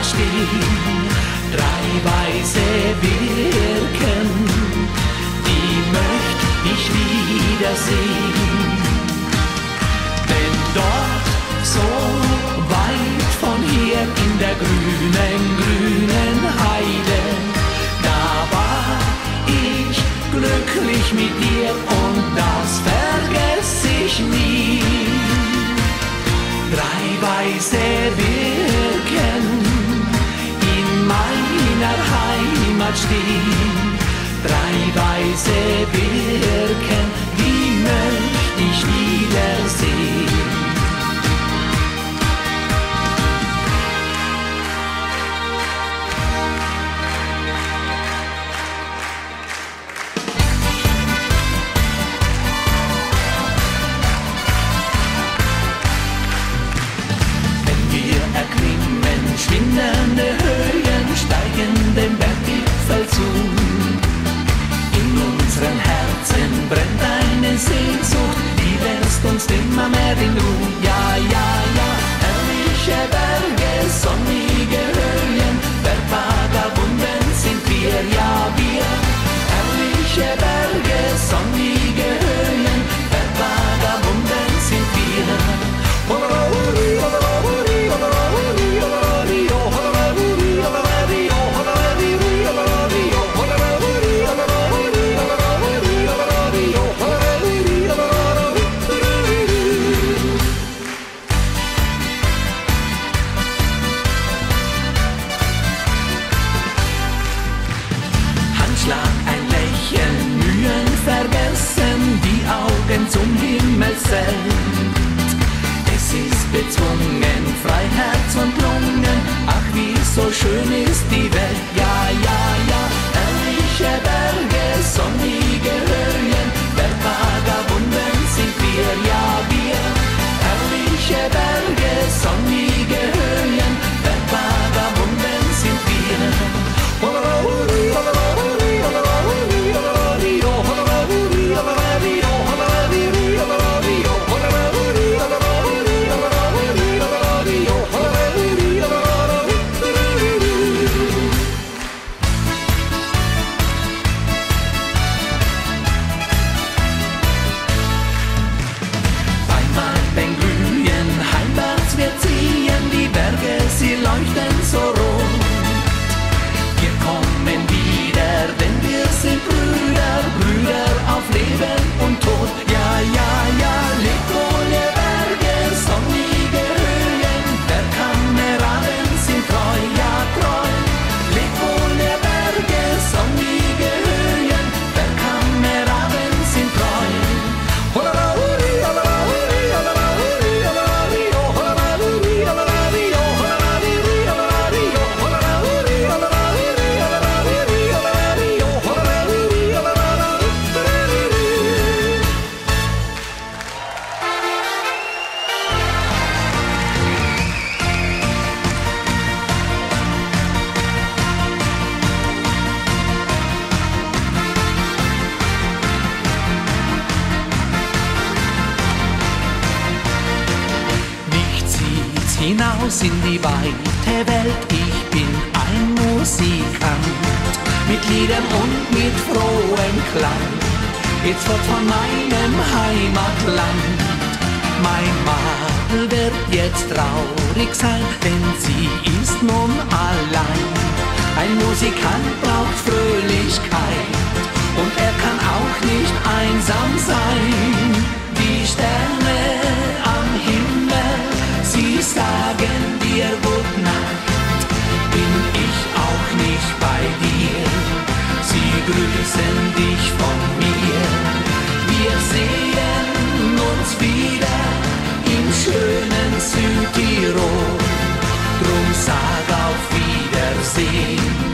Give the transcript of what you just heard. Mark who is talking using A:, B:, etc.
A: Heimat stehen drei weiße Birken, die möcht ich wiedersehen. Denn dort, so weit von hier in der grünen, grünen Heide, da war ich glücklich mit dir und das vergesse ich nie. Drei weiße Birken stehen, drei weiße Birken, Himmel senkt. Es ist bezwungen, frei und Lungen, ach wie so schön ist die Welt, ja, ja, ja. Herrliche Berge, hinaus in die weite Welt. Ich bin ein Musikant mit Liedern und mit frohem Klang. Jetzt fort von meinem Heimatland. Mein Madel wird jetzt traurig sein, denn sie ist nun allein. Ein Musikant braucht Fröhlichkeit und er kann auch nicht einsam sein. Die Sterne see.